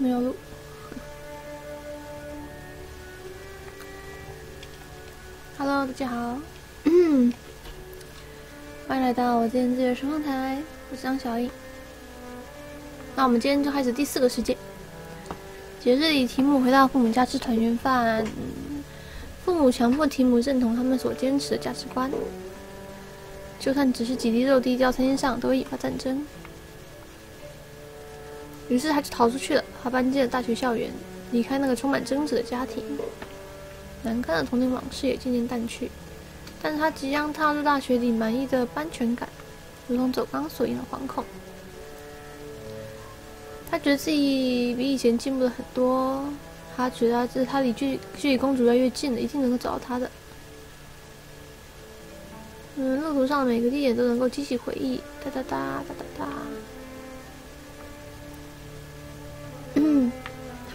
没有录。Hello，大家好，欢迎来到我今天自己的声控台，我是张小颖。那我们今天就开始第四个世界。节日里，提姆回到父母家吃团圆饭，父母强迫提姆认同他们所坚持的价值观，就算只是几滴肉滴掉餐巾上，都会引发战争。于是他就逃出去了，他搬进了大学校园，离开那个充满争执的家庭。难堪的童年往事也渐渐淡去，但是他即将踏入大学里，满意的安全感，如同走钢索一样的惶恐。他觉得自己比以前进步了很多，他觉得这是他离距距离公主越来越近了，一定能够找到她的。嗯，路途上每个地点都能够激起回忆，哒哒哒哒哒哒。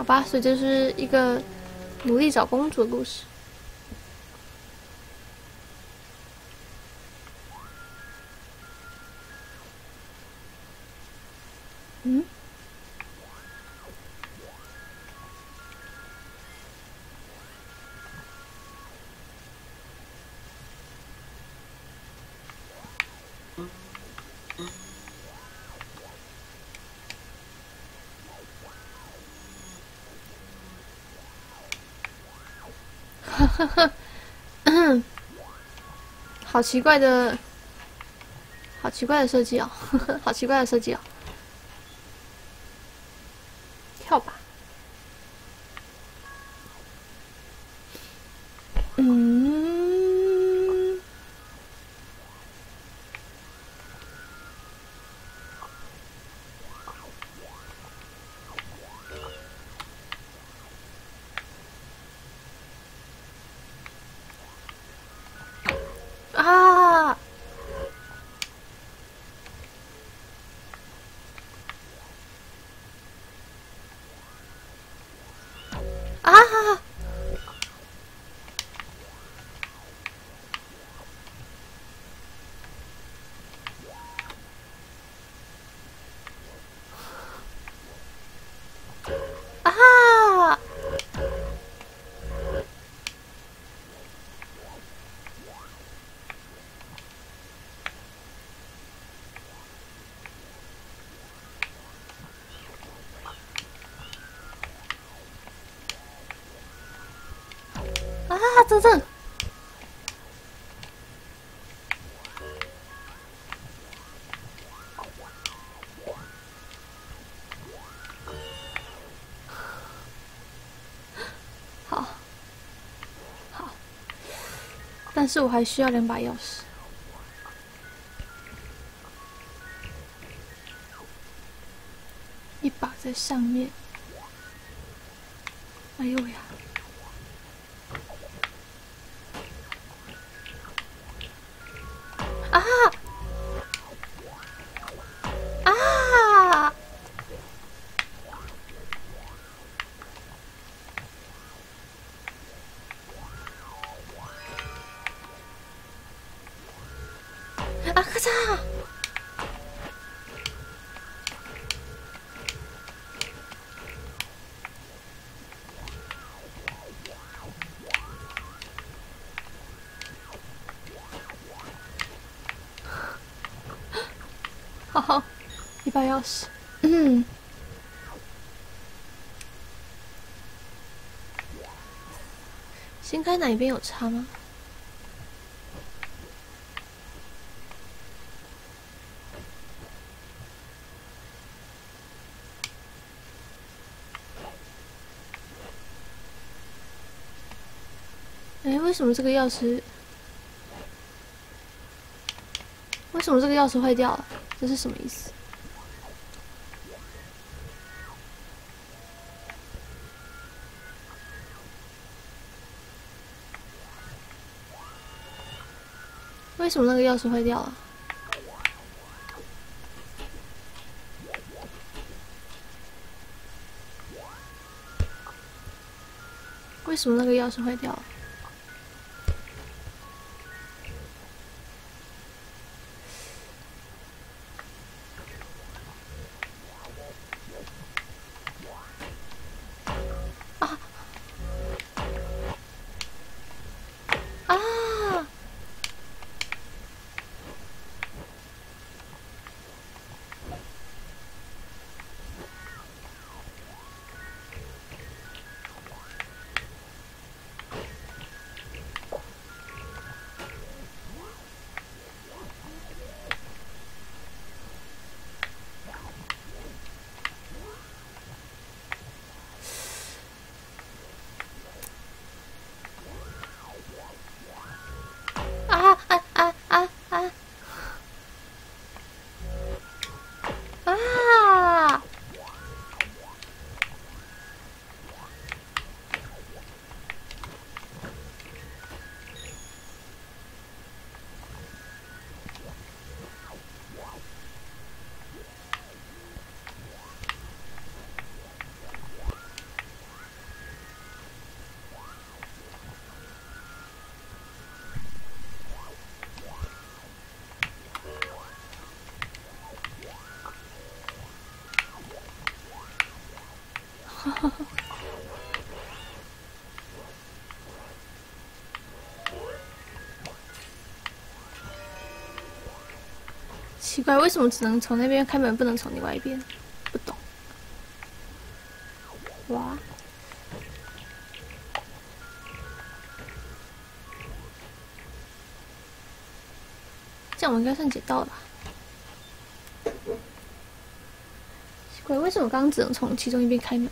好吧，所以这是一个努力找公主的故事。哈哈，好奇怪的，好奇怪的设计哦，好奇怪的设计哦，跳吧，嗯，啊！啊！啊！走走，好，好，但是我还需要两把钥匙。一把在上面，哎呦呀！把钥匙。嗯。先开哪一边有差吗？哎，为什么这个钥匙？为什么这个钥匙坏掉了？这是什么意思？为什么那个钥匙坏掉了？为什么那个钥匙坏掉了？怪，为什么只能从那边开门，不能从另外一边？不懂。哇！这样我应该算捡到了吧？奇怪，为什么刚刚只能从其中一边开门？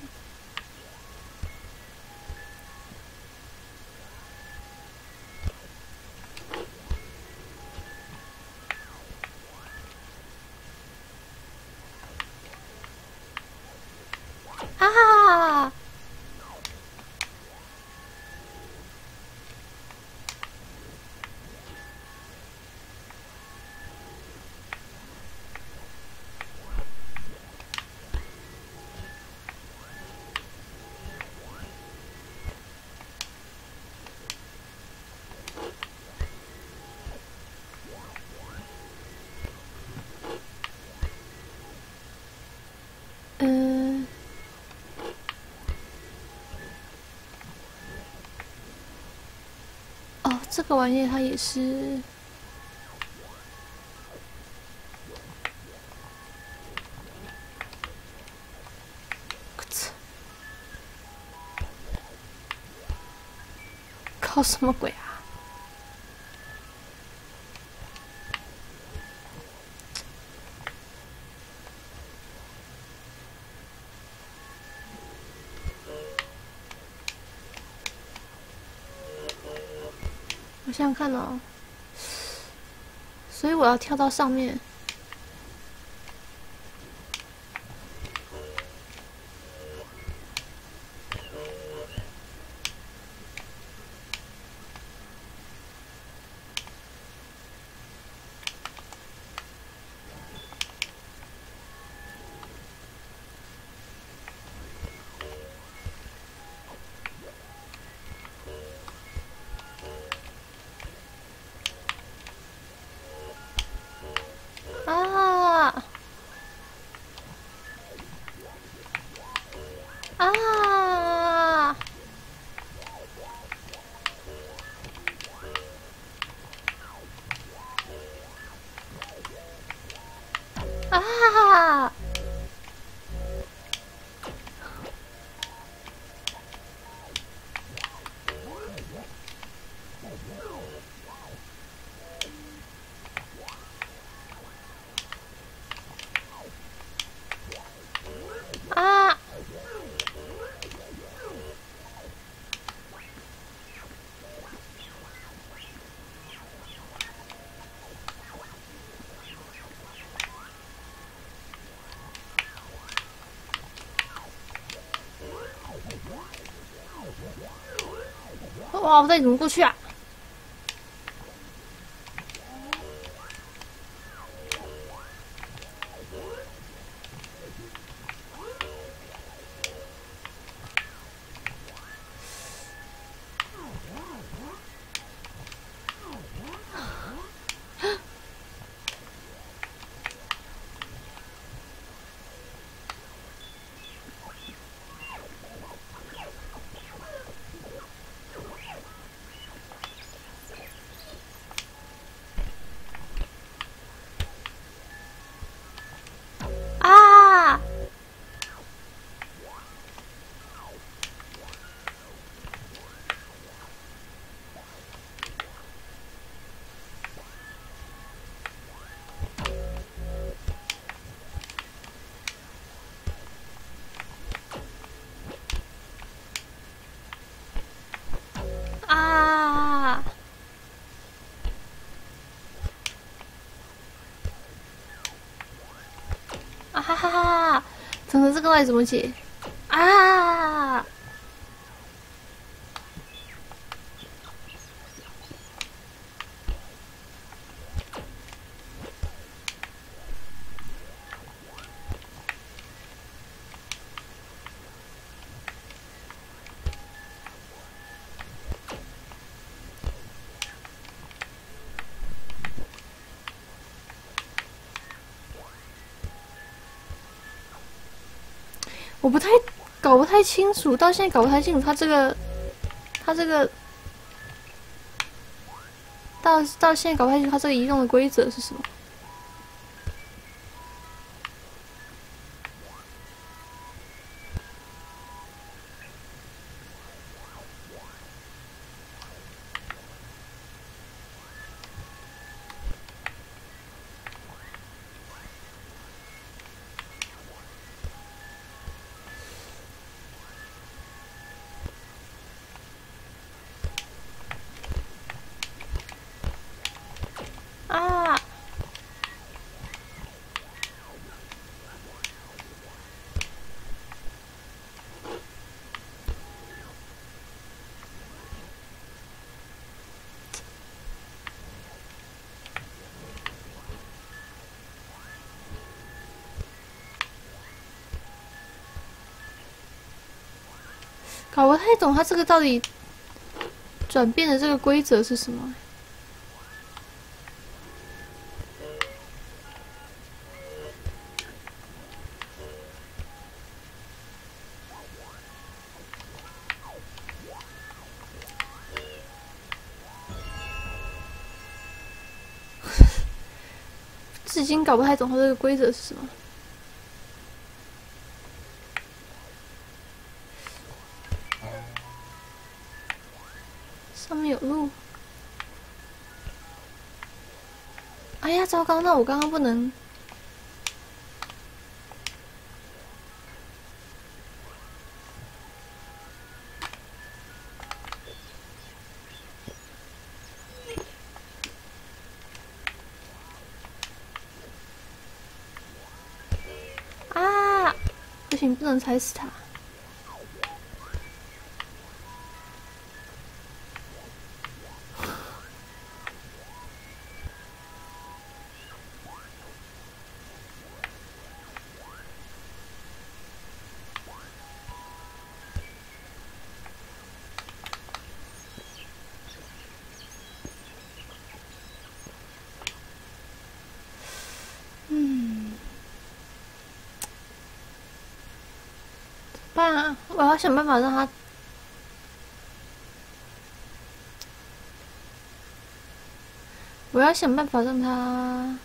这玩意它也是。靠什么鬼啊！我这样看哦，所以我要跳到上面。哇！我到底怎么过去？啊！哈哈哈哈！等等，这个到底怎么解？啊！我不太搞不太清楚，到现在搞不太清楚他这个，他这个，到到现在搞不太清楚它这个移动的规则是什么。搞不太懂，他这个到底转变的这个规则是什么？至今搞不太懂他这个规则是什么。糟糕！那我刚刚不能。啊！不行，不能踩死他。我要想办法让他。我要想办法让他。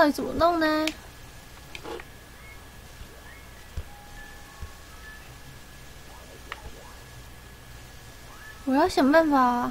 到底怎么弄呢？我要想办法。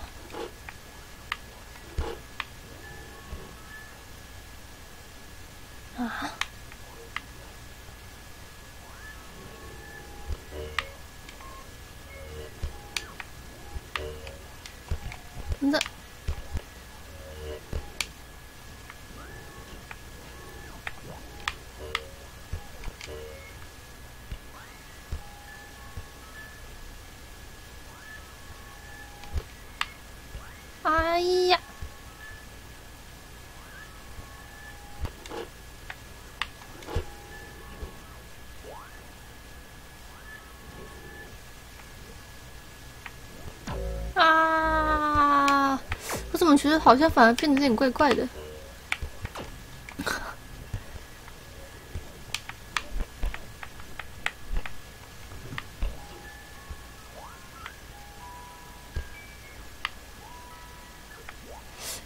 么觉得好像反而变得有点怪怪的？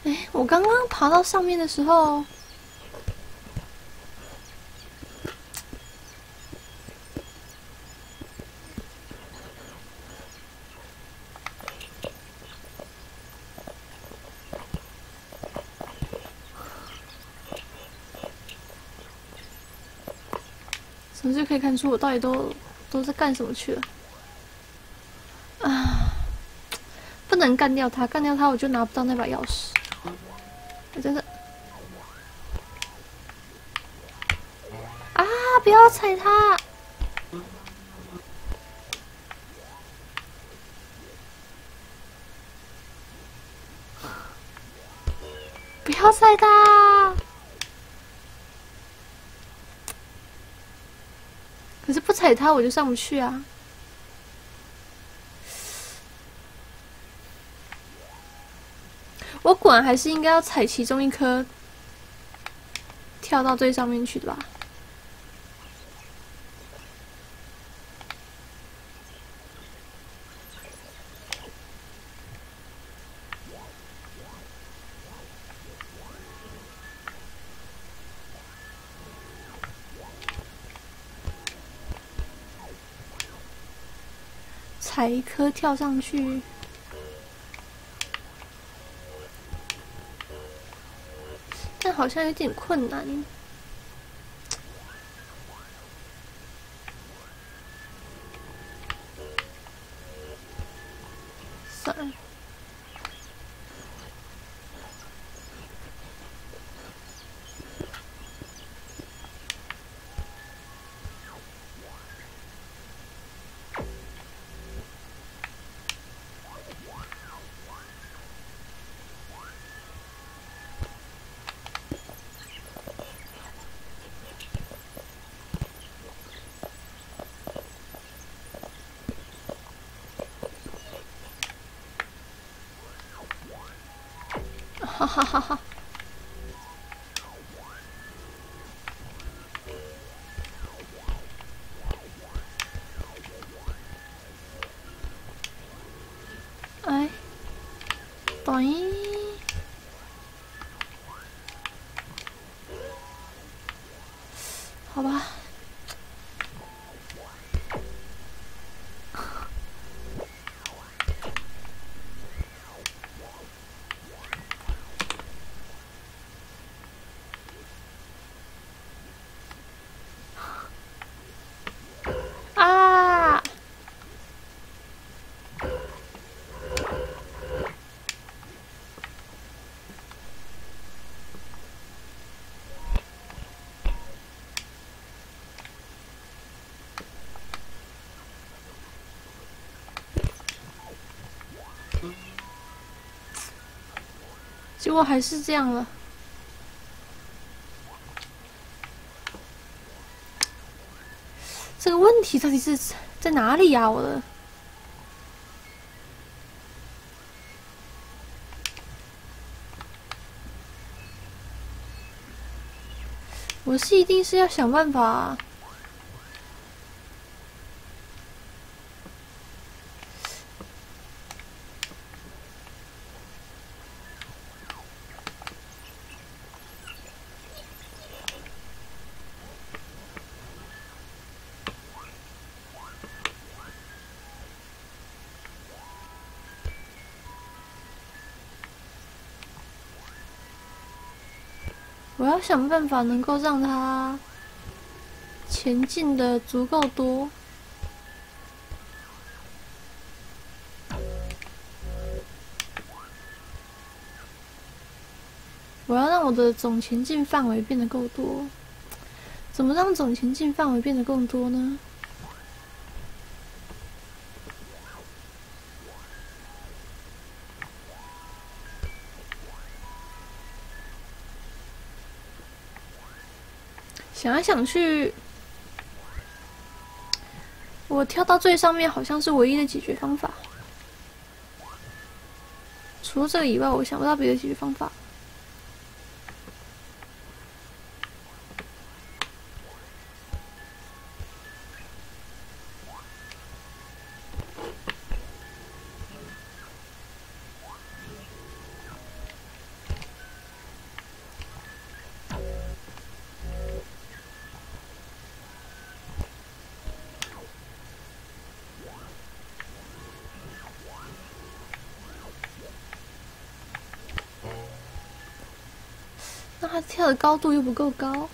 哎，我刚刚爬到上面的时候。就可以看出我到底都都在干什么去了啊！不能干掉他，干掉他我就拿不到那把钥匙。我真的啊！不要踩他！不要踩他！可是不踩它，我就上不去啊！我果然还是应该要踩其中一颗，跳到最上面去的吧。踩一颗跳上去，但好像有点困难。哈哈哈！哎，对。结果还是这样了。这个问题到底是在哪里呀？我的，我是一定是要想办法。要想办法能够让它前进的足够多。我要让我的总前进范围变得够多。怎么让总前进范围变得更多呢？想来想去，我跳到最上面好像是唯一的解决方法。除了这个以外，我想不到别的解决方法。它的高度又不够高，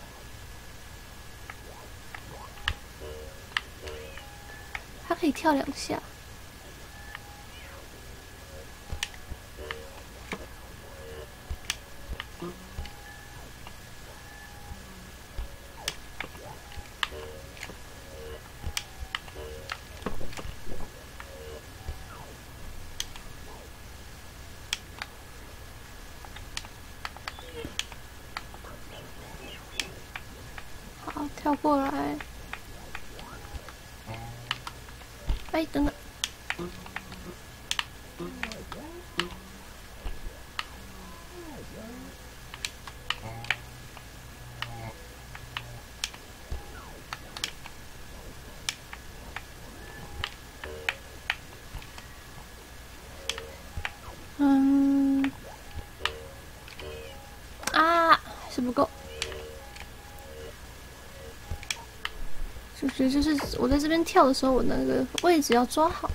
他可以跳两下。好，跳过来。哎，等等。嗯，啊，还是不够。就是就是我在这边跳的时候，我那个位置要抓好。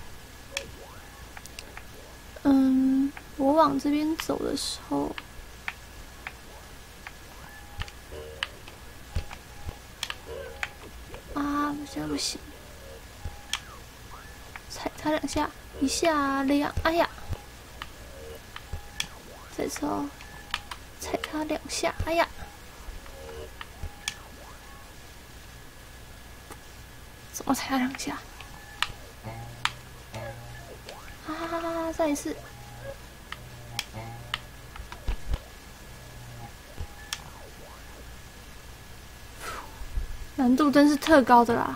嗯，我往这边走的时候，啊，现在不行，踩他两下，一下两，哎呀，再走，踩他两下，哎呀。踩两下？啊！再一次，难度真是特高的啦！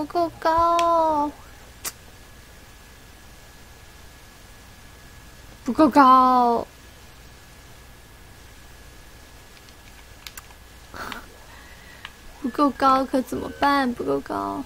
不够高，不够高，不够高，可怎么办？不够高。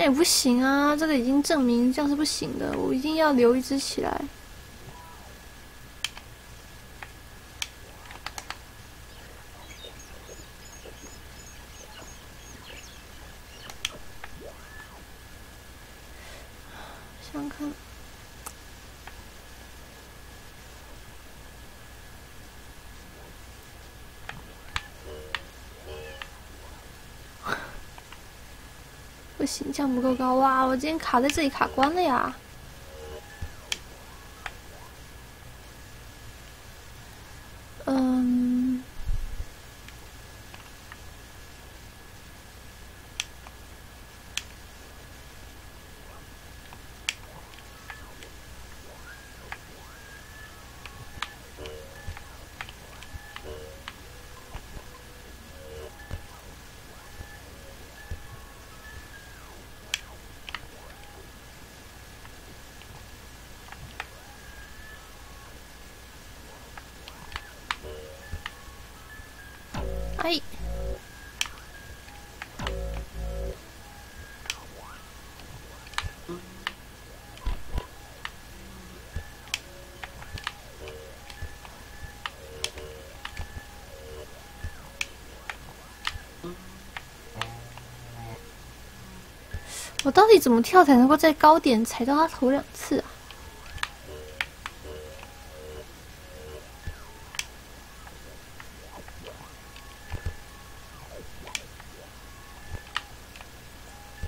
那也不行啊！这个已经证明这样是不行的，我一定要留一只起来。想看。不形象不够高哇！我今天卡在这里卡关了呀。我到底怎么跳才能够在高点踩到他头两次啊？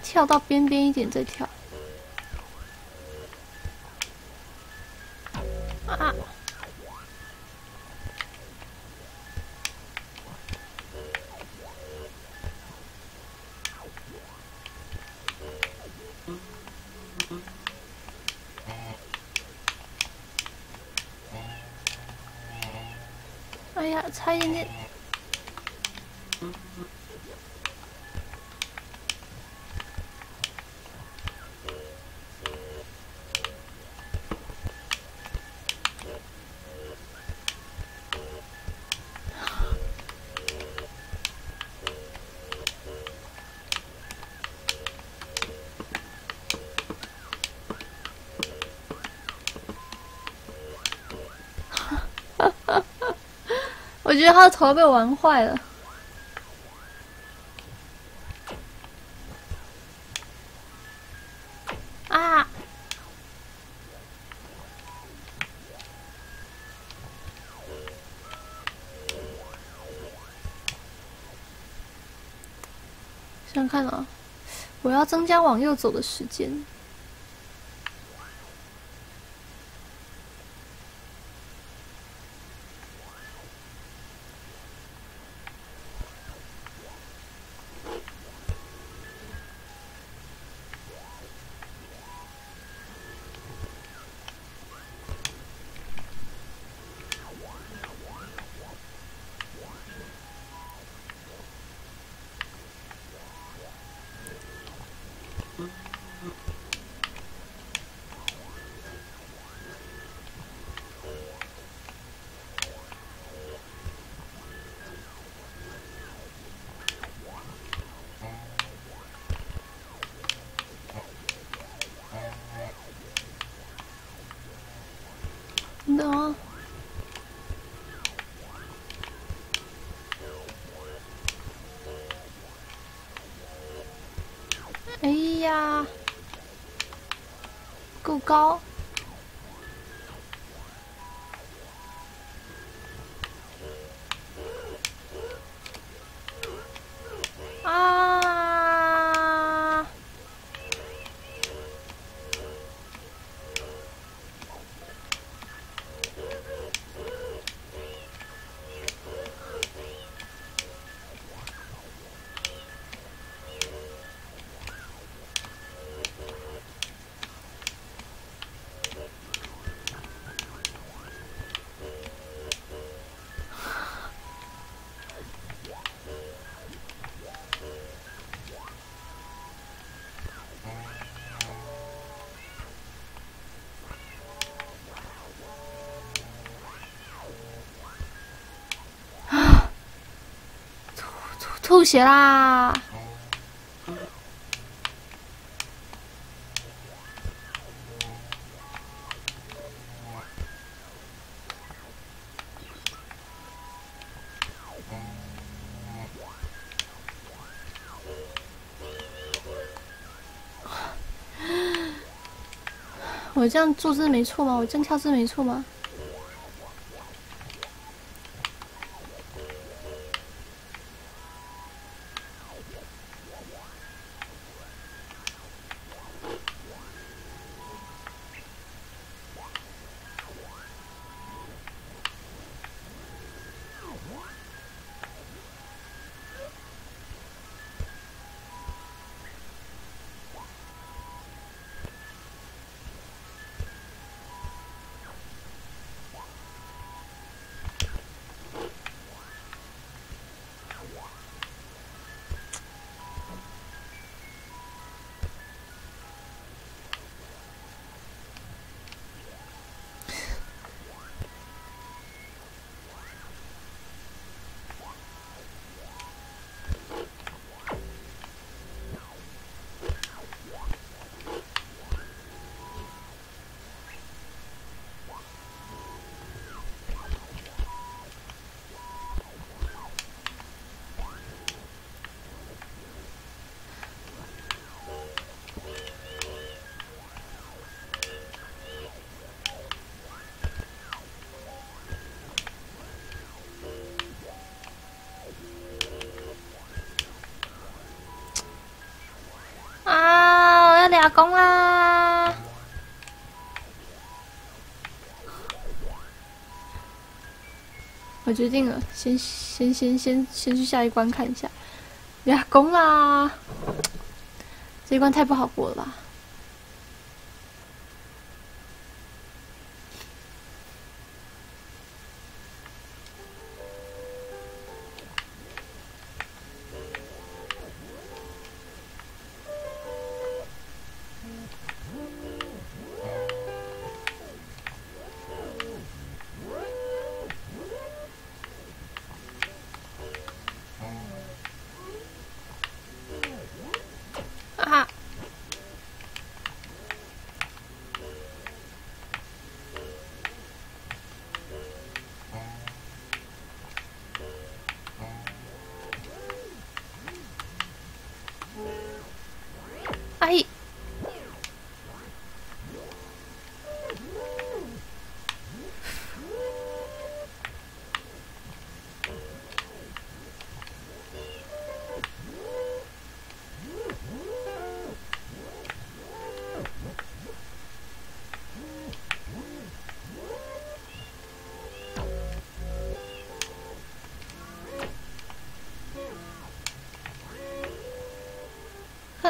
跳到边边一点再跳。下，差一点点。觉得他的头被我玩坏了。啊！想想看啊，我要增加往右走的时间。吐血啦！我这样做是没错吗？我这样跳是没错吗？我决定了，先先先先先去下一关看一下。呀，攻啦！这一关太不好过了吧？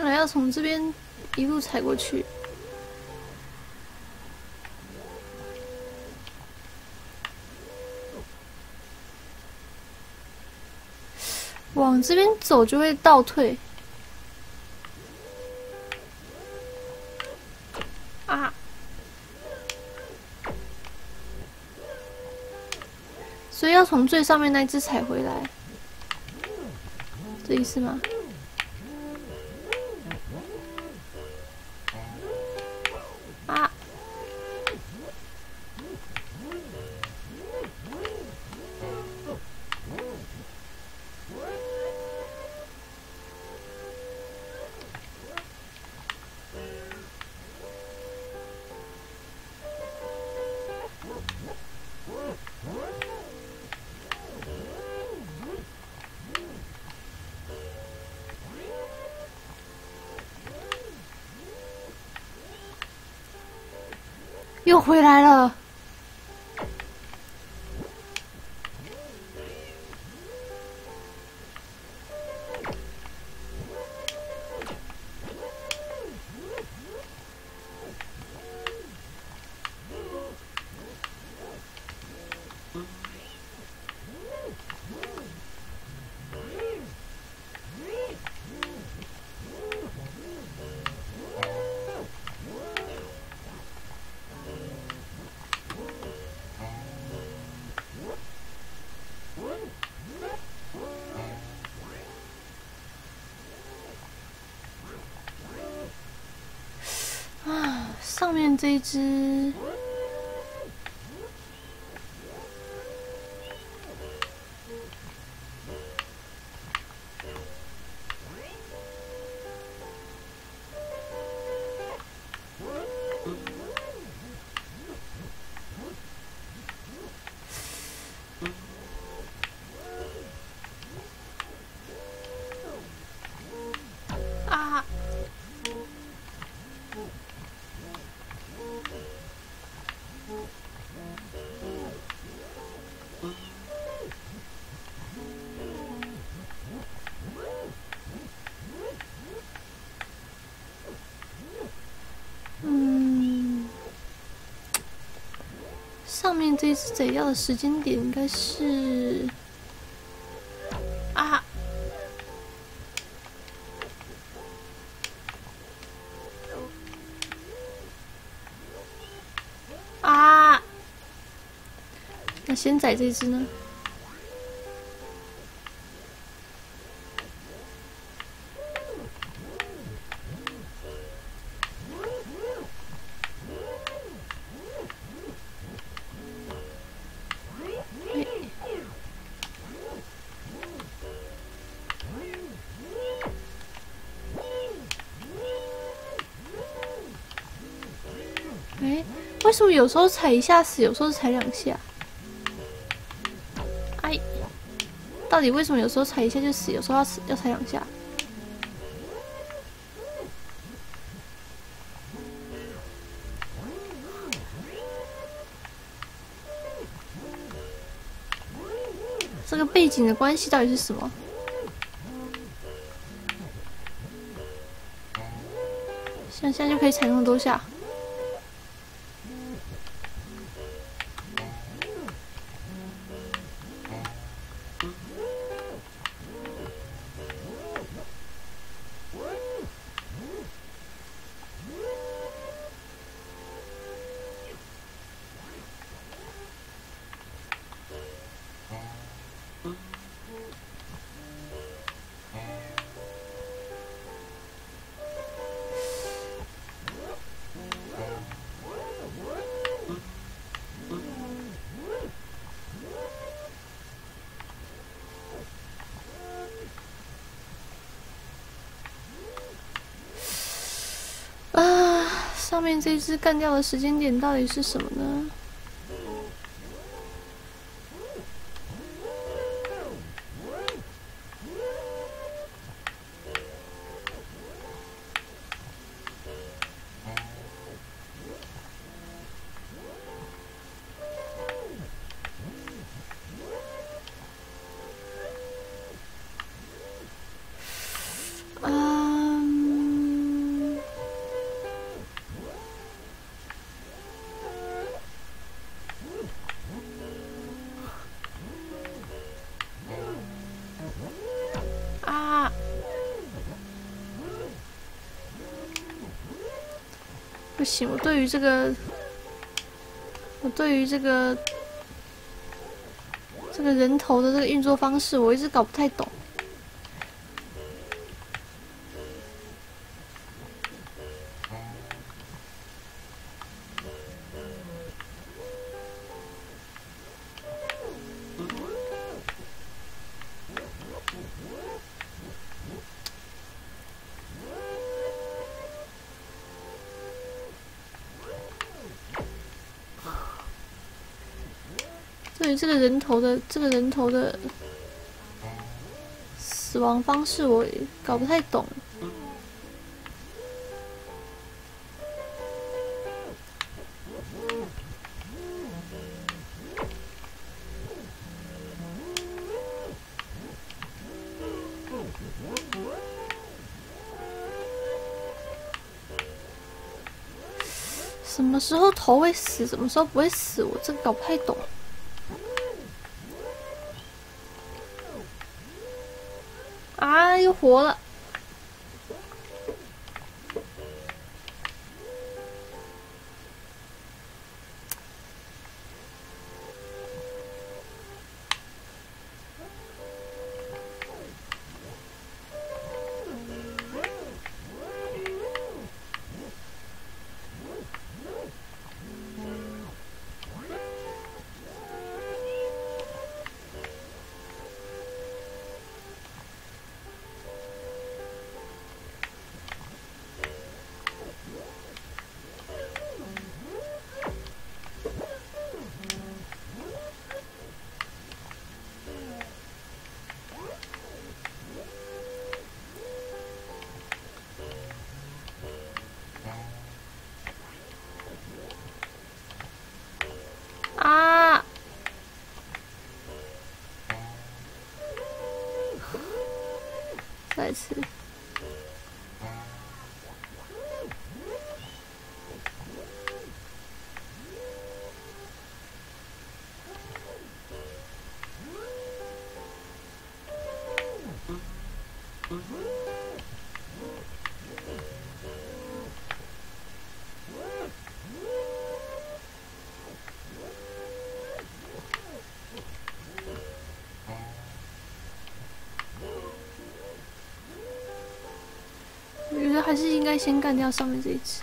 看来要从这边一路踩过去。往这边走就会倒退。啊！所以要从最上面那只踩回来，这意思吗？回来了。这一只上面这只贼要的时间点应该是啊啊！那先宰这只呢？为什么有时候踩一下死，有时候踩两下？哎，到底为什么有时候踩一下就死，有时候要死要踩两下？这个背景的关系到底是什么？像现在就可以踩那么多下。面这只干掉的时间点到底是什么呢？我对于这个，我对于这个这个人头的这个运作方式，我一直搞不太懂。对这个人头的这个人头的死亡方式，我搞不太懂。什么时候头会死，什么时候不会死，我这搞不太懂。啊，又活了！先干掉上面这一只，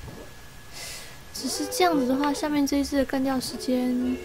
只是这样子的话，下面这一只的干掉时间。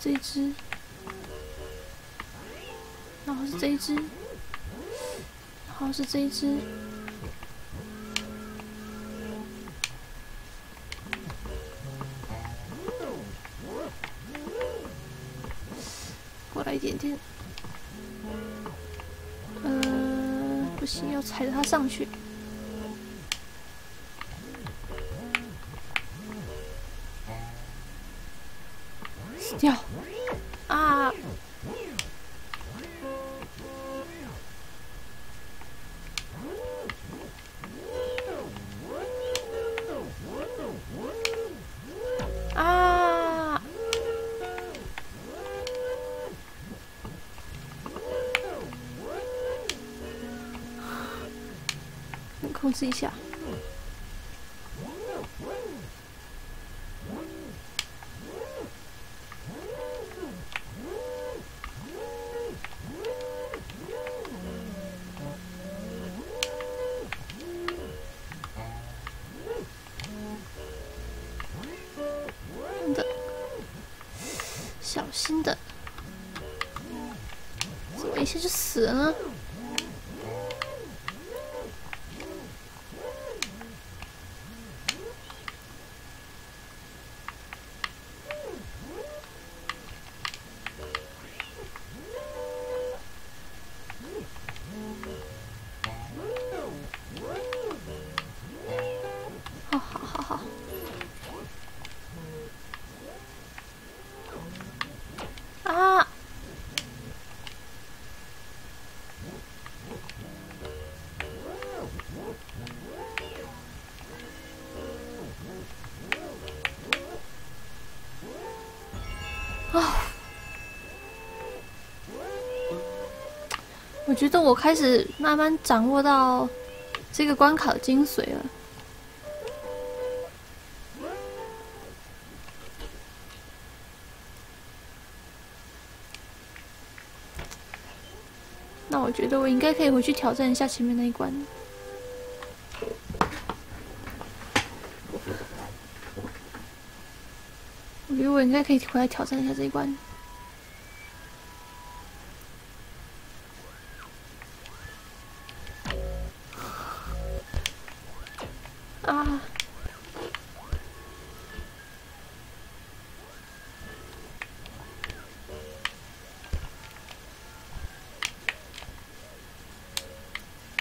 这一只，然后是这一只，然后是这一只。过来一点点，呃，不行，要踩着它上去。试一下。觉得我开始慢慢掌握到这个关卡的精髓了。那我觉得我应该可以回去挑战一下前面那一关。我觉得我应该可以回来挑战一下这一关。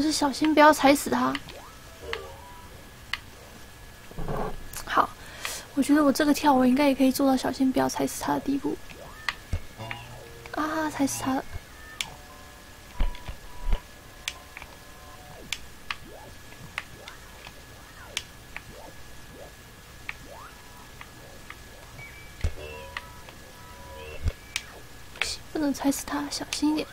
就是小心不要踩死他。好，我觉得我这个跳，我应该也可以做到小心不要踩死他的地步。啊，踩死他了！不能踩死他，小心一点。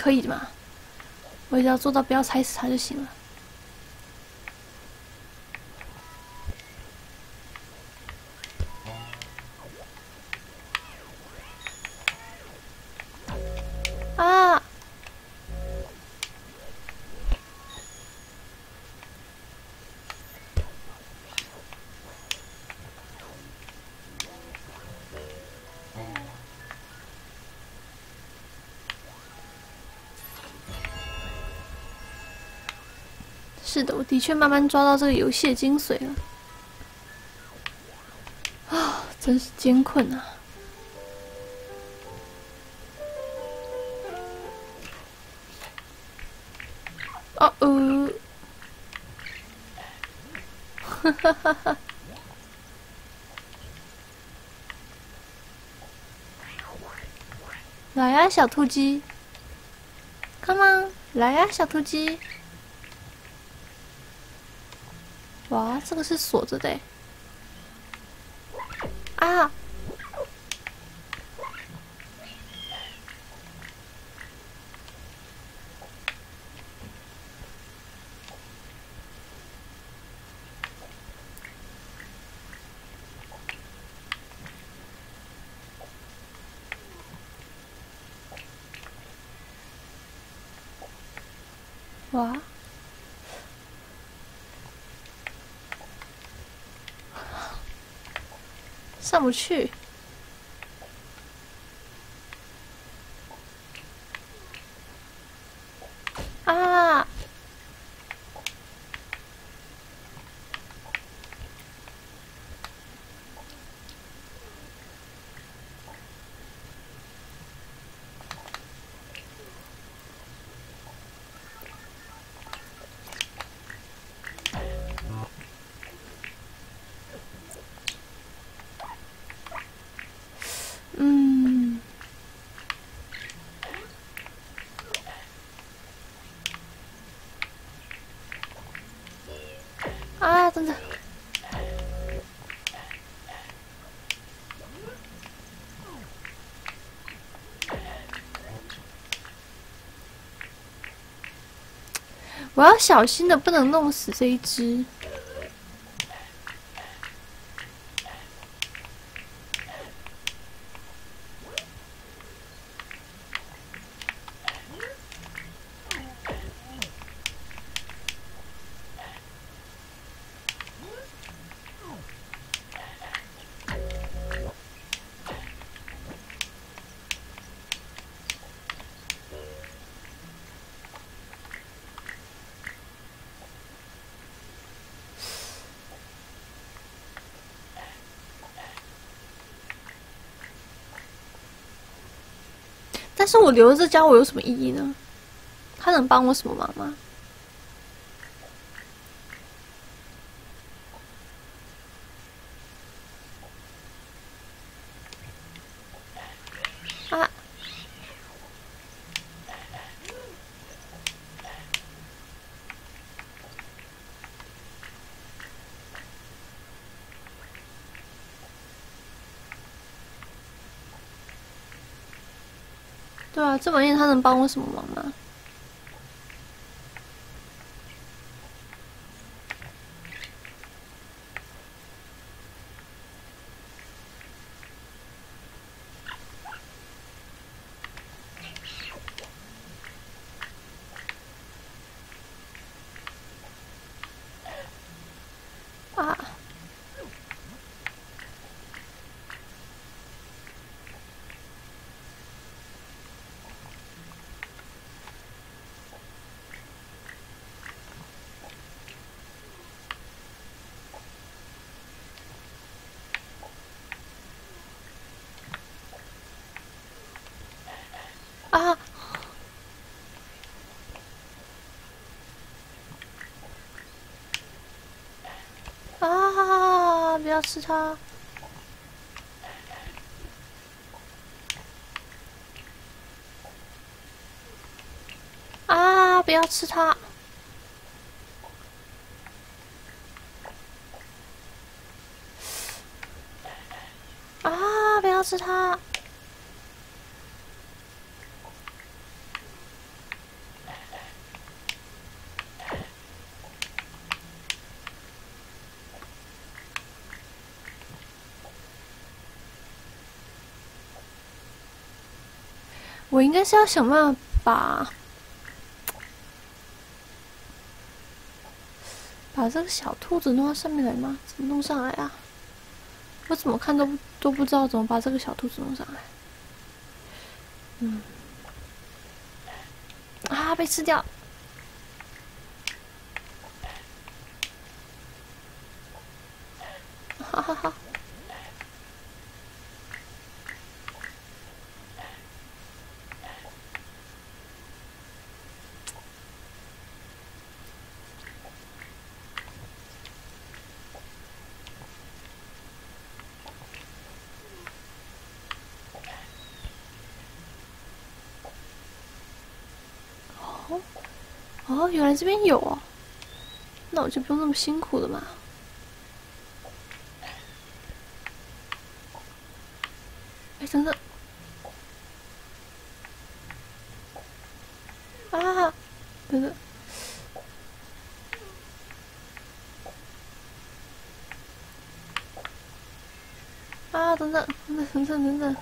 可以的嘛，我只要做到不要踩死他就行了。是的，我的确慢慢抓到这个游戏的精髓了。啊，真是艰困啊！哦哦，哈哈哈哈！来呀，小兔鸡，Come on，来呀，小兔鸡。哇，这个是锁着的，啊！哇！上不去。啊！嗯，啊，等等，我要小心的，不能弄死这一只。是我留着这家伙有什么意义呢？他能帮我什么忙吗？啊！对啊，这玩意他能帮我什么忙吗？啊！啊！啊！不吃它！啊！不要吃它！啊！不要吃它！我应该是要想办法把把这个小兔子弄到上面来吗？怎么弄上来啊？我怎么看都都不知道怎么把这个小兔子弄上来。嗯，啊，被吃掉！哈哈哈。哦，哦，原来这边有哦，那我就不用那么辛苦了嘛。哎，等等，啊，等等，啊，等等，等等，等等，等等。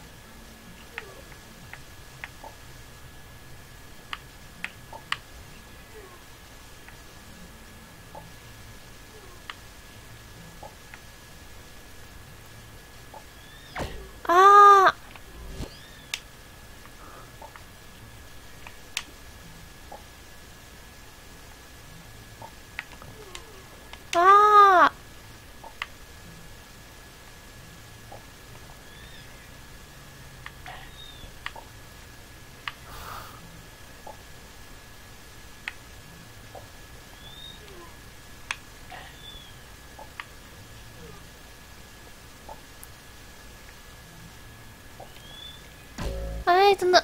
啊！啊！哎，真的。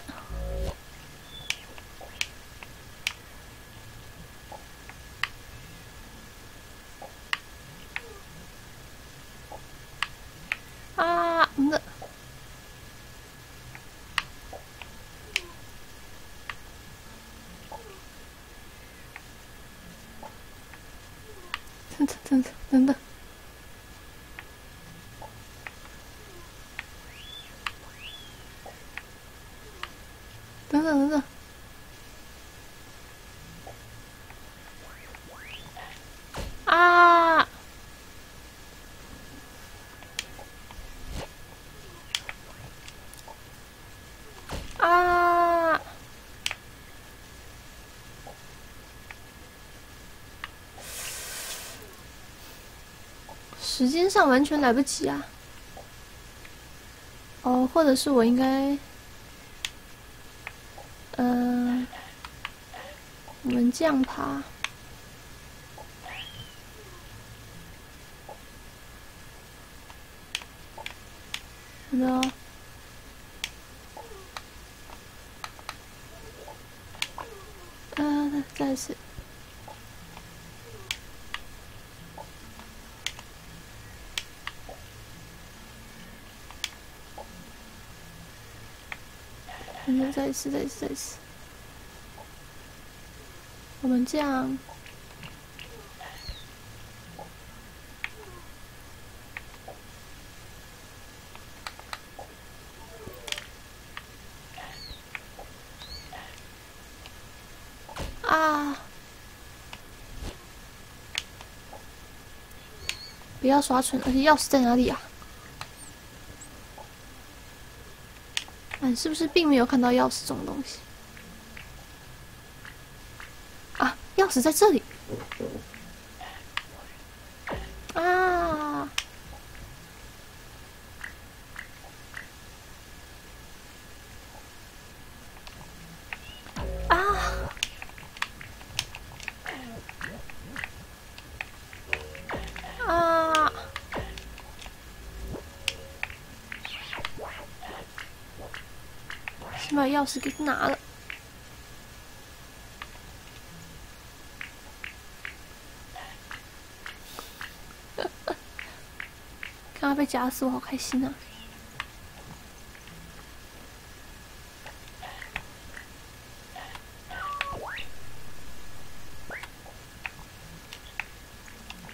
啊，那。等等等等等等。等等等等。啊！啊！时间上完全来不及啊！哦，或者是我应该，嗯，我们这样爬。好的。嗯，再次再一次，再一次，再一次。我们这样啊。不要刷存，而且钥匙在哪里啊？是不是并没有看到钥匙这种东西？啊，钥匙在这里。把钥匙给拿了，看他被夹死，我好开心啊！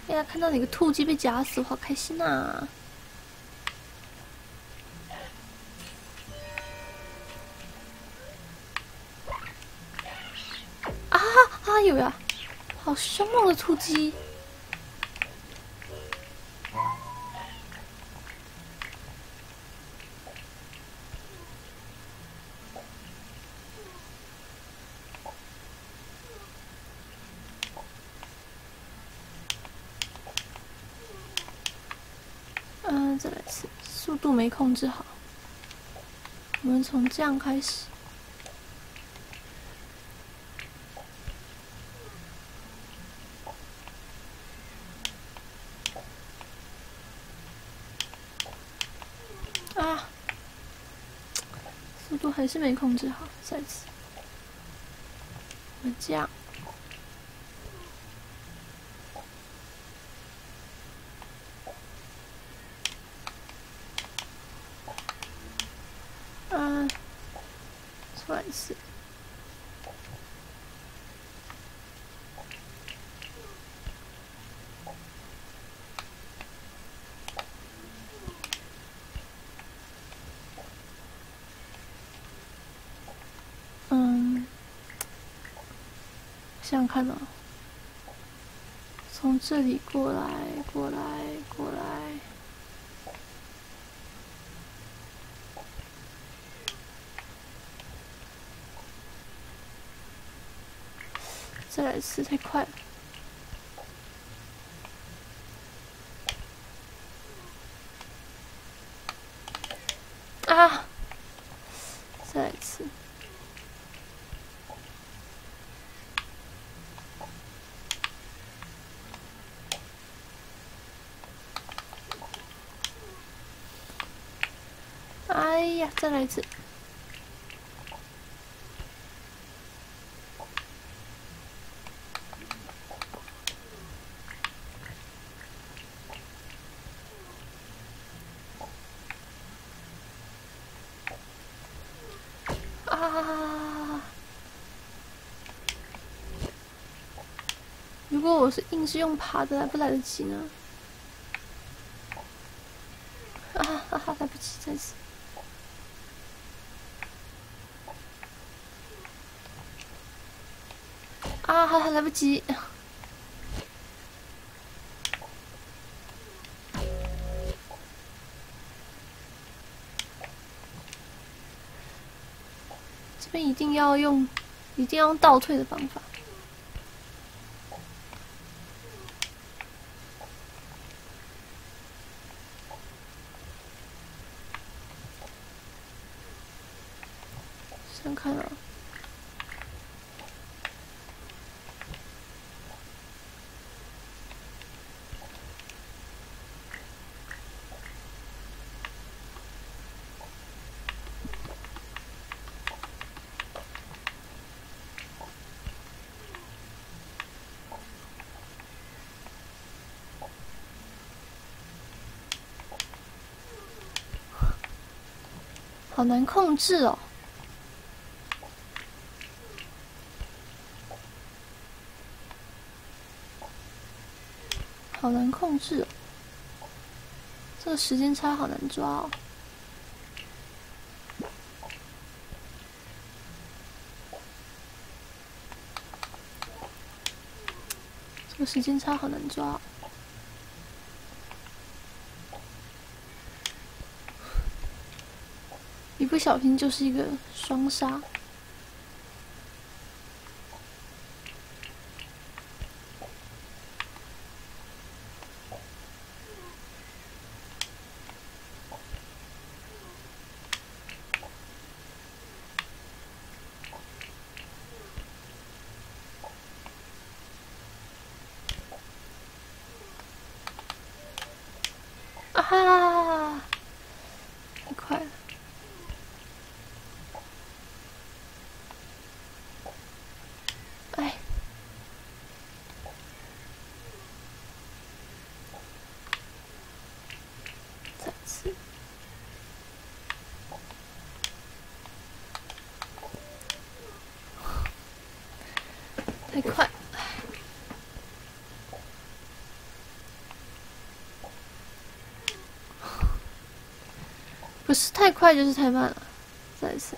哎呀，看到你个兔鸡被夹死，我好开心呐！好凶猛的突击！嗯，再来一次，速度没控制好。我们从这样开始。还是没控制好，再次，我这样，嗯，再一次。这样看呢，从这里过来，过来，过来，再来一次，太快了！啊！再来一次。哎呀，再来一次！啊！如果我是硬是用爬的，来不来得及呢？啊哈哈，来不及，再次。啊，还来不及。这边一定要用，一定要用倒退的方法。先看了。好难控制哦，好难控制哦，这个时间差好难抓哦，这个时间差好难抓。不小心就是一个双杀。太快，不是太快就是太慢了，再一次。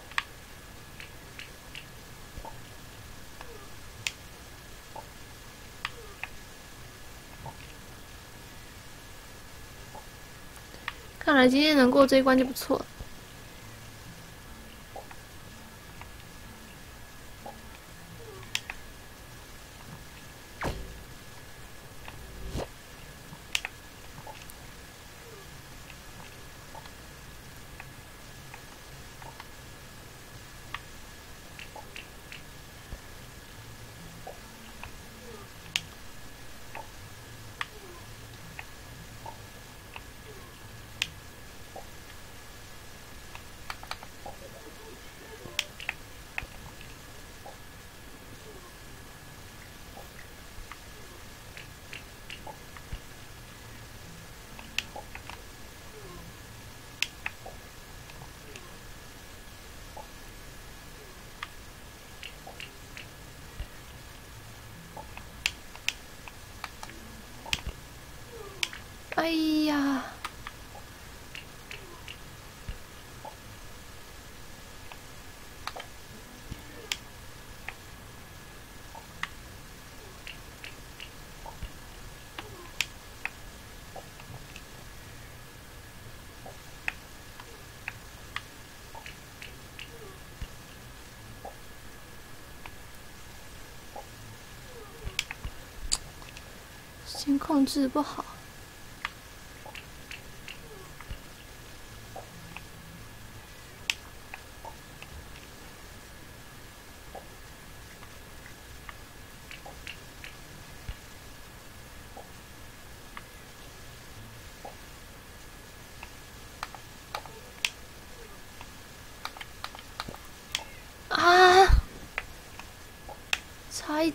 看来今天能过这一关就不错了。哎呀！时间控制不好。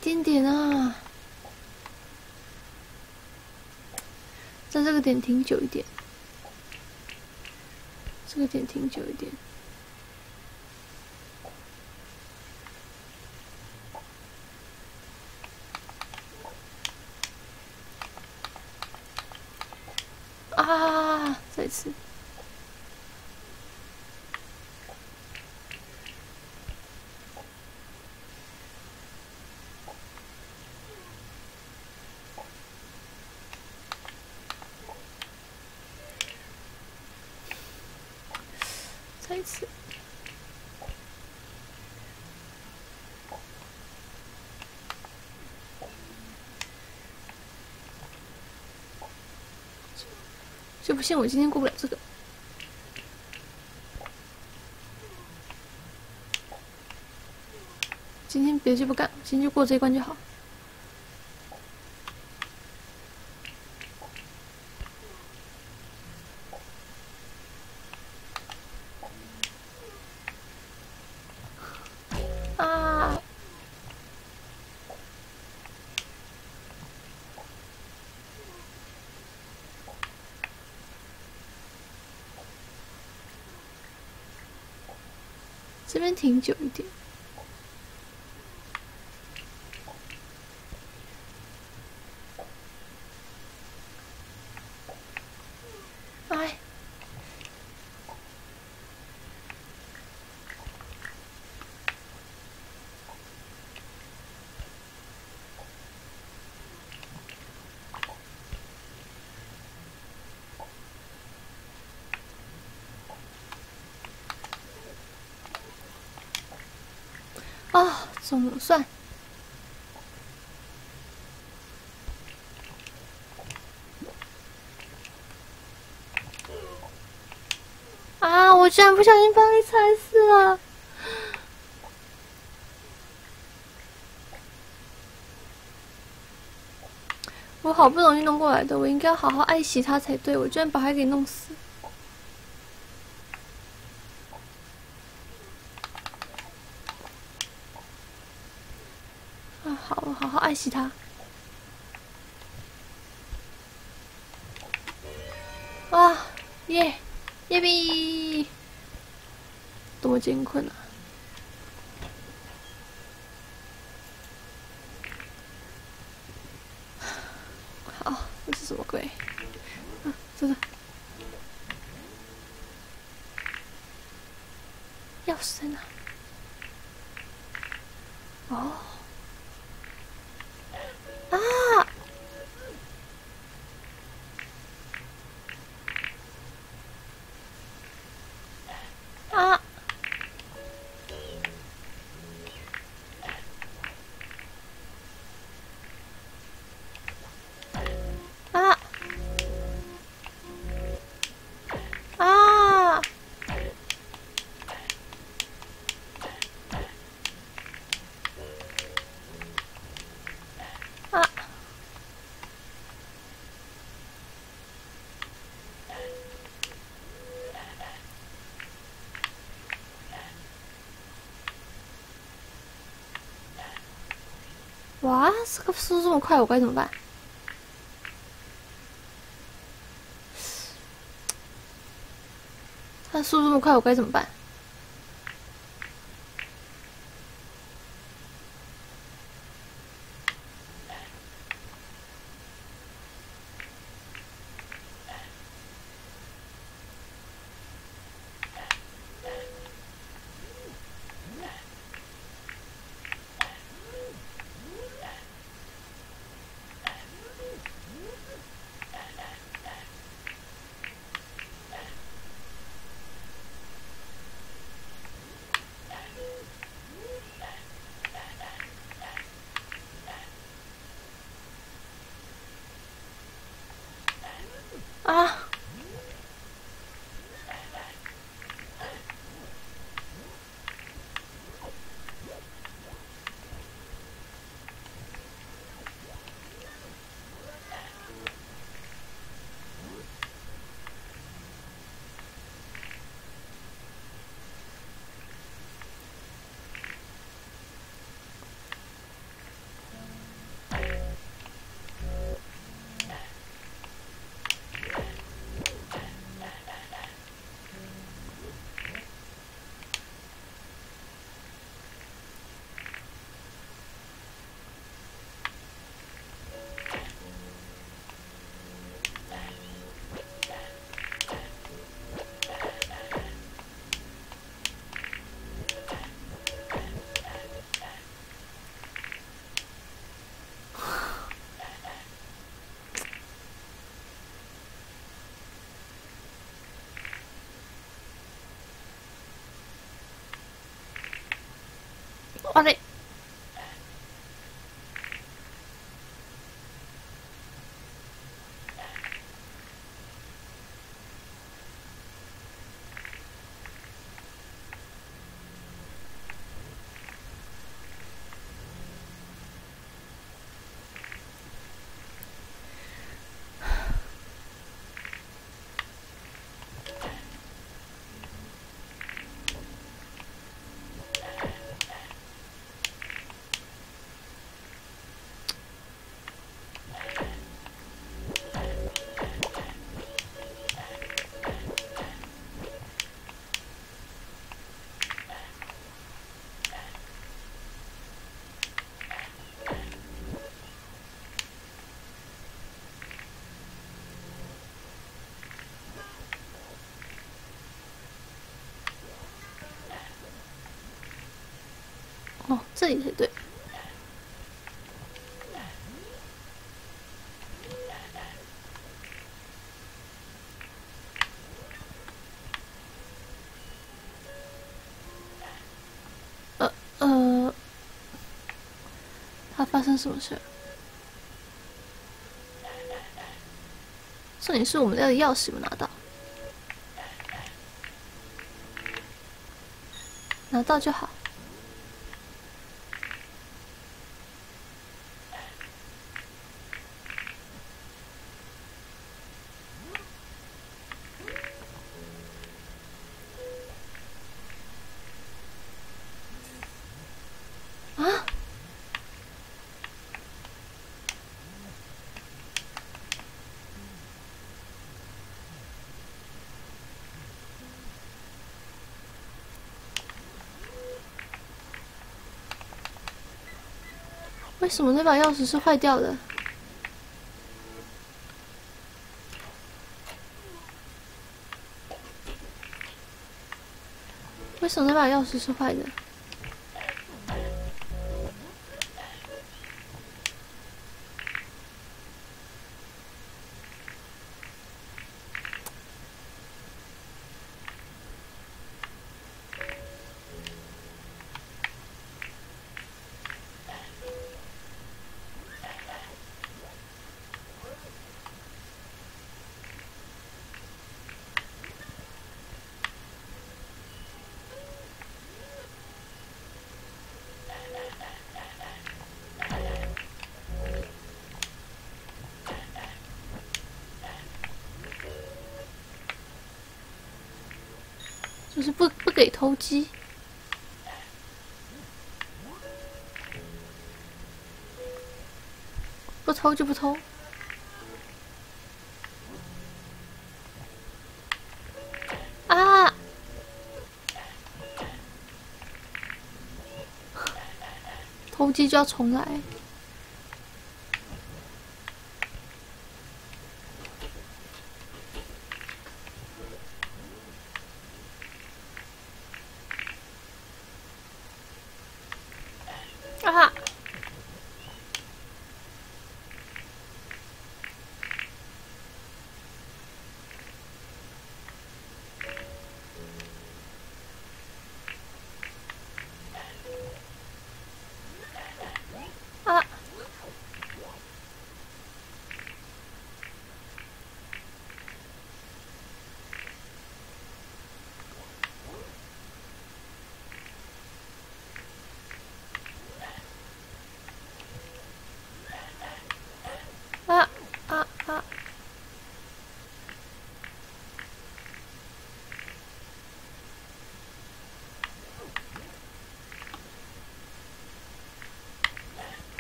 点点啊。在这个点停久一点。这个点停久一点。啊再次。信我今天过不了这个。今天别的就不干，今天就过这一关就好。停久一点。哎。啊，总算啊！我居然不小心把你踩死了！我好不容易弄过来的，我应该好好爱惜它才对。我居然把它给弄死！啊，好，其他。啊，耶，耶比，多艰困啊！哇，这个速度这么快，我该怎么办？他速度这么快，我该怎么办？あれ？这里才对。呃呃，他发生什么事？重点是我们家的钥匙有拿到，拿到就好。啊！为什么那把钥匙是坏掉的？为什么那把钥匙是坏的？给偷鸡，不偷就不偷。啊！偷鸡就要重来。啊！啊！啊啊啊！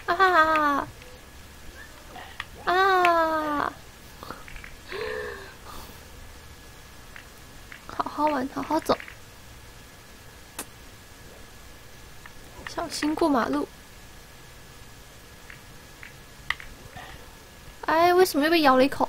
啊啊！好好玩，好好走，小心过马路。哎，为什么又被咬了一口？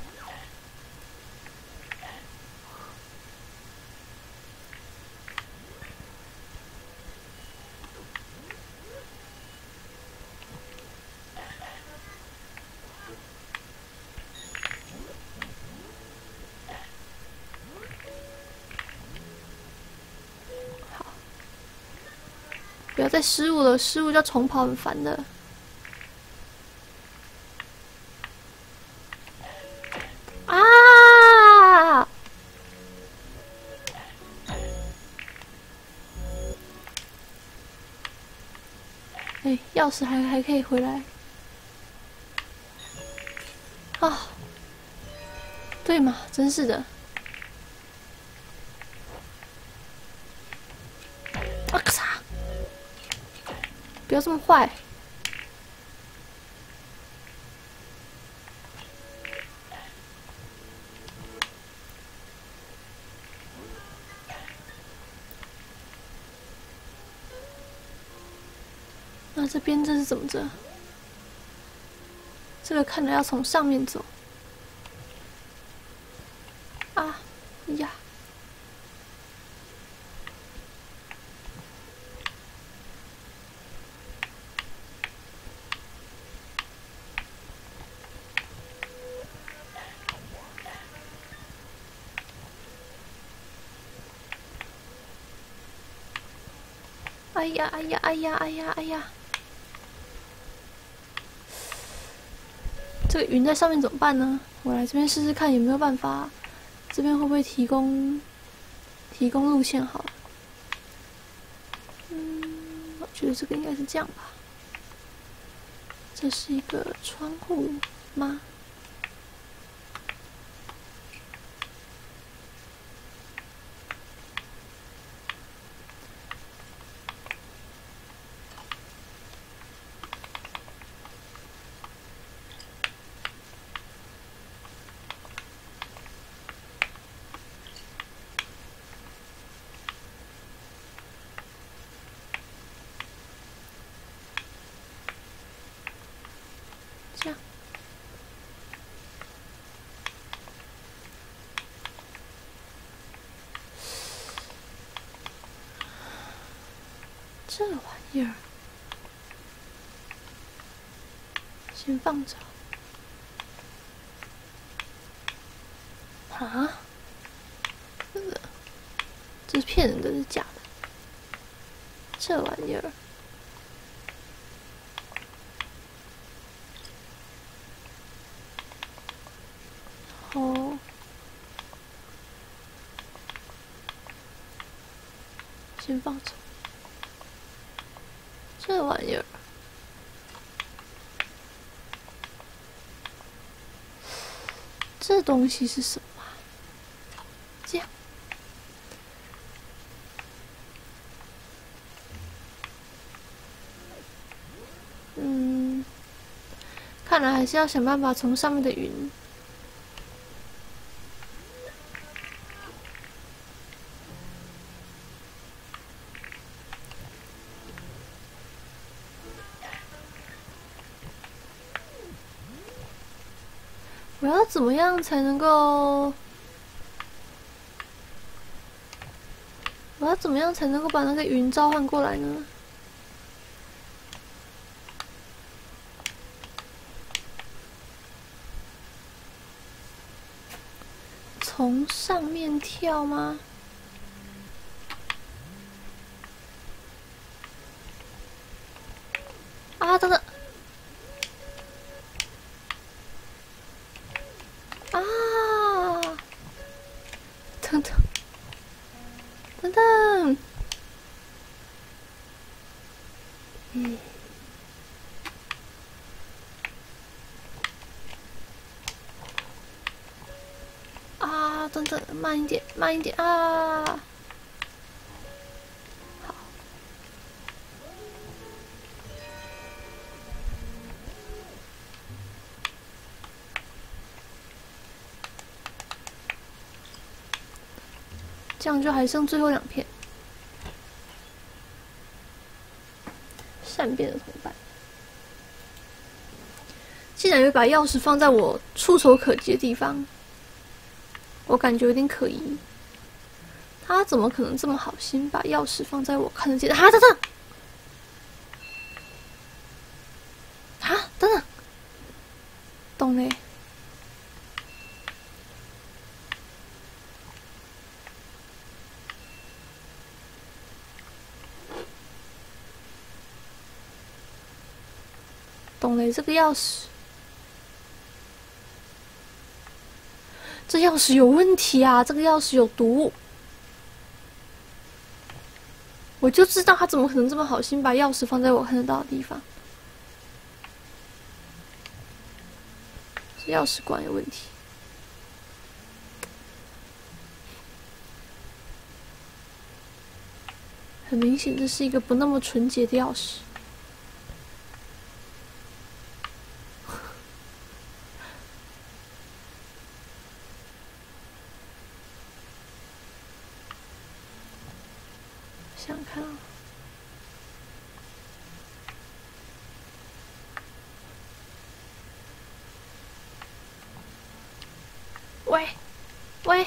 不要再失误了，失误就要重跑，很烦的。啊！哎，钥匙还还可以回来。啊！对嘛，真是的。这么坏。那这边这是怎么着？这个看着要从上面走。啊呀！哎哎呀哎呀哎呀哎呀哎呀！这个云在上面怎么办呢？我来这边试试看有没有办法。这边会不会提供提供路线？好了，嗯，我觉得这个应该是这样吧。这是一个窗户吗？这样，这玩意儿先放着。啊？这是骗人的，是假的？这玩意儿。哦，先放着。这玩意儿，这东西是什么？这样，嗯，看来还是要想办法从上面的云。怎么样才能够？我要怎么样才能够把那个云召唤过来呢？从上面跳吗？慢一点，慢一点啊！好这样就还剩最后两片，善变的同伴，竟？然有把钥匙放在我触手可及的地方，我感觉有点可疑，他怎么可能这么好心把钥匙放在我看得见的哈，等等。哈，等等。懂嘞。懂嘞，这个钥匙。这钥匙有问题啊！这个钥匙有毒，我就知道他怎么可能这么好心把钥匙放在我看得到的地方。这钥匙管有问题，很明显，这是一个不那么纯洁的钥匙。想看啊。喂，喂，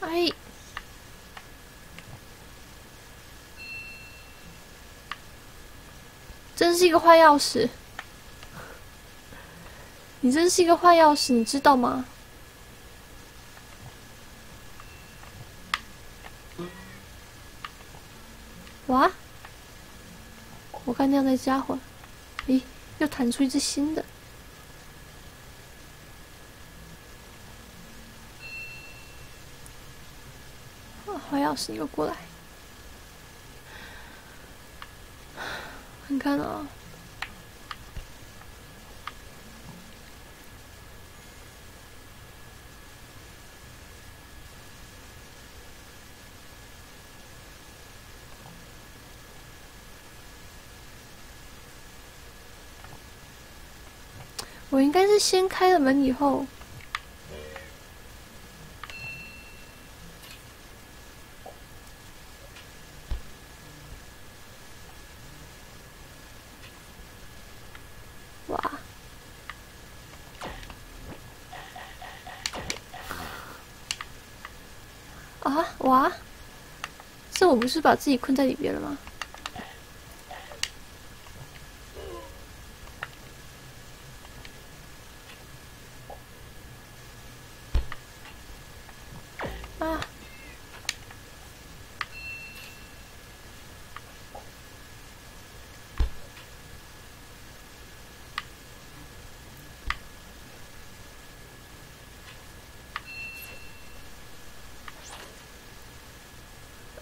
哎，真是一个坏钥匙！你真是一个坏钥匙，你知道吗？哇！我干掉那家伙，咦，又弹出一只新的。啊，坏钥匙，你给我过来！看看啊。我应该是先开了门以后，哇！啊哇！这我不是把自己困在里边了吗？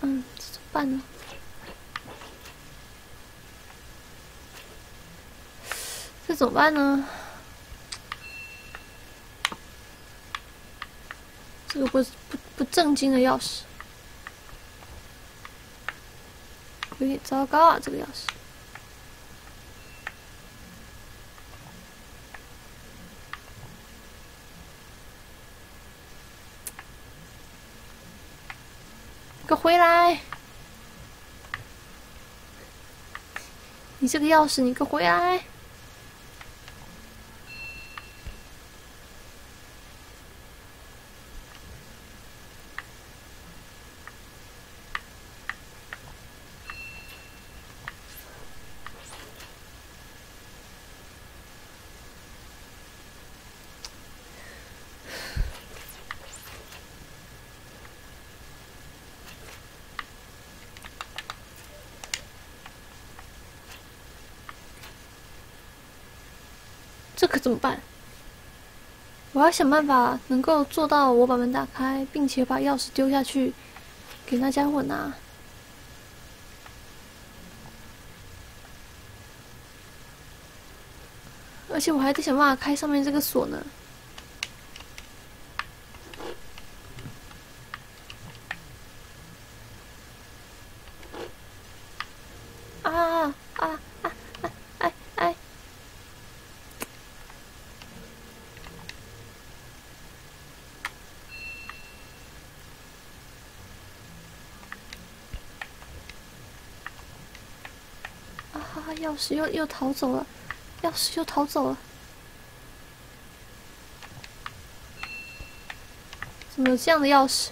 嗯，这怎么办呢？这怎么办呢？这个不不不正经的钥匙，有点糟糕啊！这个钥匙。给回来！你这个钥匙，你给我回来！可怎么办？我要想办法能够做到我把门打开，并且把钥匙丢下去给那家伙拿。而且我还得想办法开上面这个锁呢。啊啊！钥匙又又逃走了，钥匙又逃走了，怎么有这样的钥匙？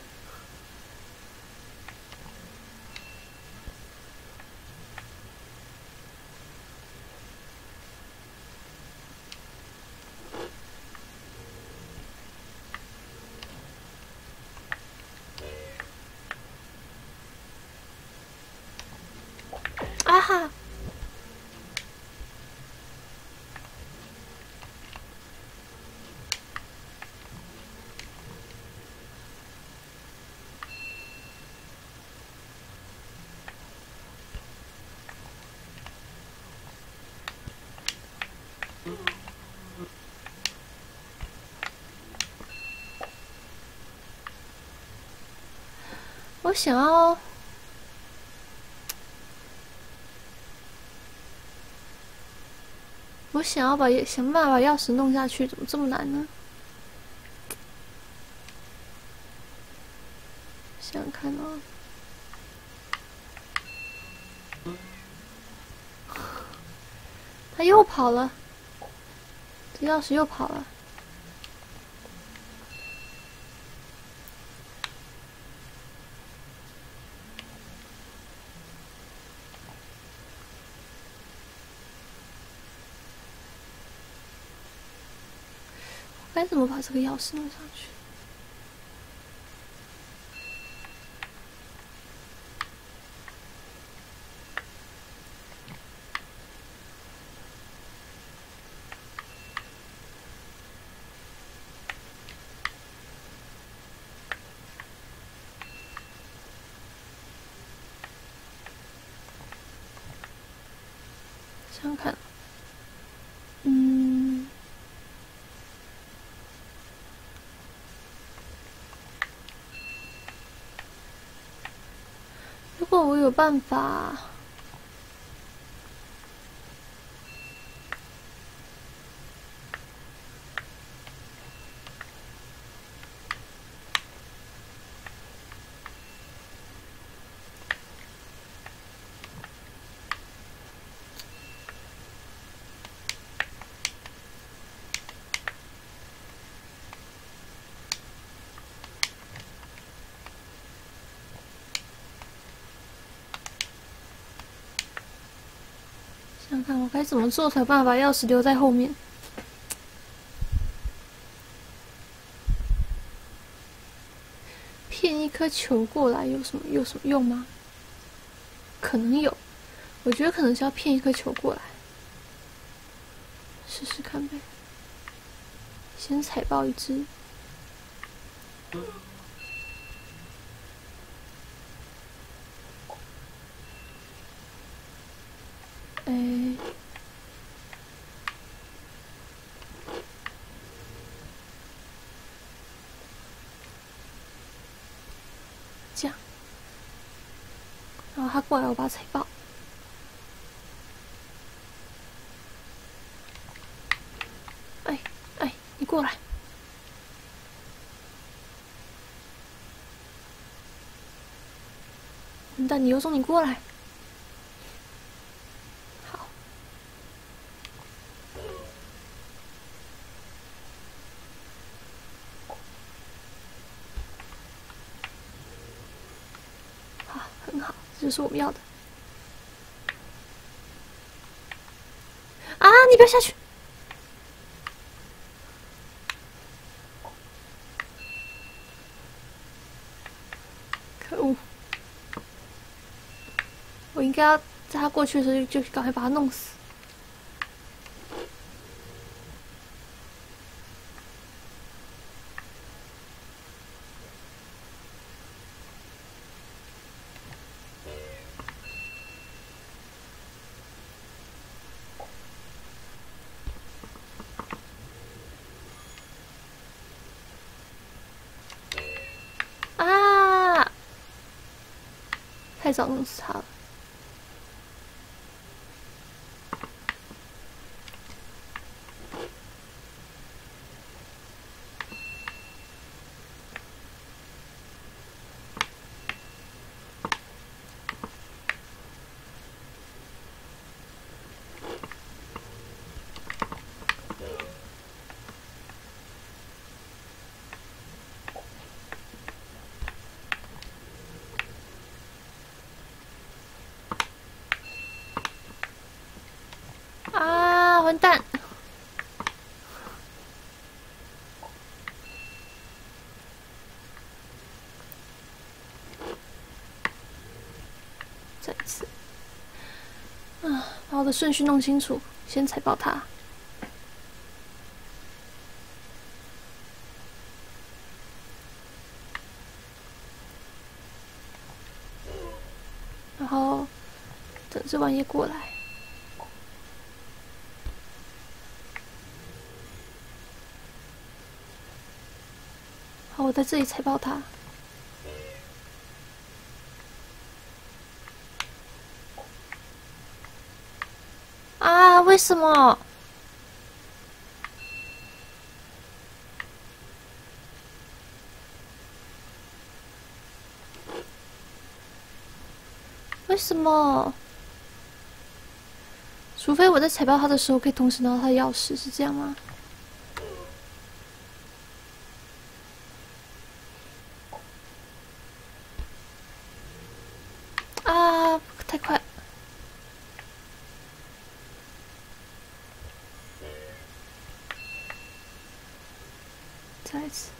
哈！我想要，我想要把想办法把钥匙弄下去，怎么这么难呢？想看啊，他又跑了，这钥匙又跑了。该怎么把这个钥匙弄上去？想想看。我有办法。看看我该怎么做才办法把钥匙留在后面。骗一颗球过来有什么有什么用吗？可能有，我觉得可能是要骗一颗球过来，试试看呗。先踩爆一只。哎，这样，我把他踩爆。哎哎，你过来！但你有种，你过来！这是我们要的啊！你不要下去！可恶！我应该要在他过去的时候就赶快把他弄死。太早的顺序弄清楚，先踩爆它。然后等这玩意过来。好，我在这里踩爆它。啊！为为什么？为什么？除非我在踩爆他的时候可以同时拿到他的钥匙，是这样吗？啊！太快！再一次。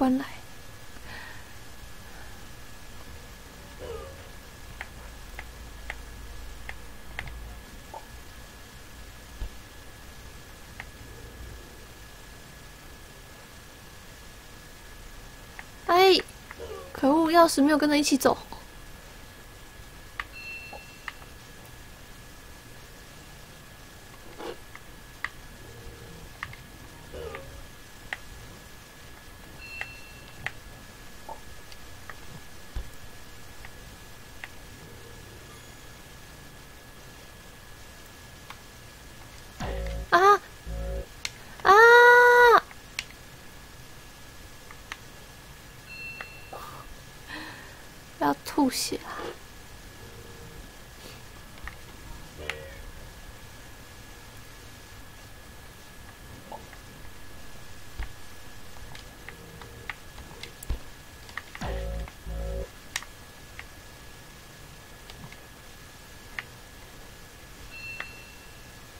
关来。哎，可恶！钥匙没有跟着一起走。啊啊！吐血了！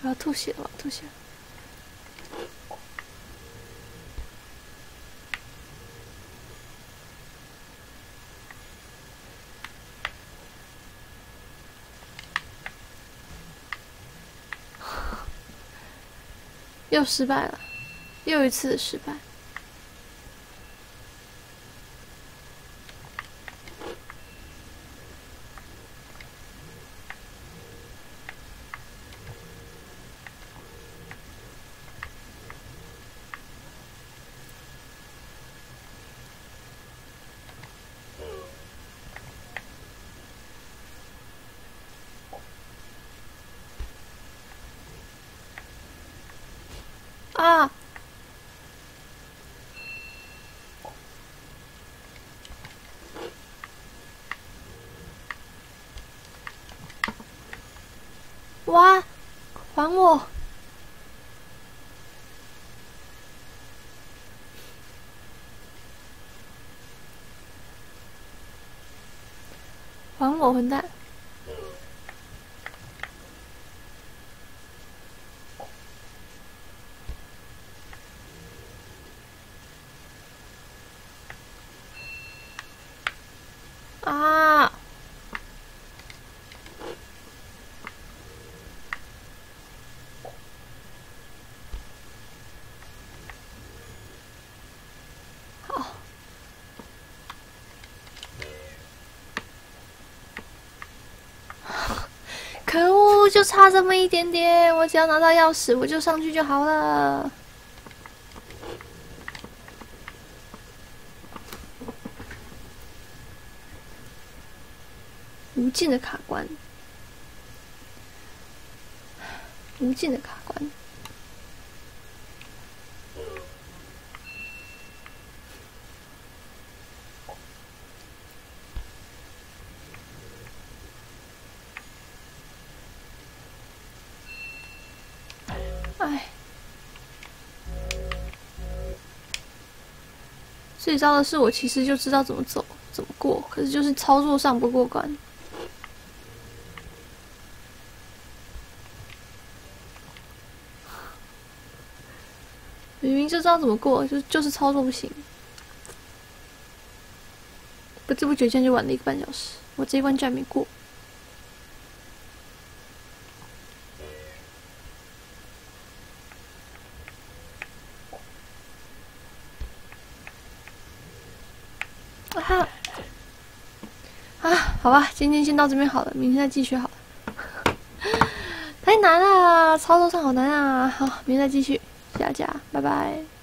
我要吐血了！吐血了！又失败了，又一次的失败。啊！哇！还我！还我，混蛋！啊！好，可恶，就差这么一点点，我只要拿到钥匙，我就上去就好了。无尽的卡关，无尽的卡关。最糟的是，我其实就知道怎么走、怎么过，可是就是操作上不过关。明明就知道怎么过，就就是操作不行。不知不觉间就玩了一个半小时，我这一关居然没过。好吧，今天先到这边好了，明天再继续好了。太难了，操作上好难啊！好，明天再继续，谢谢大家，拜拜。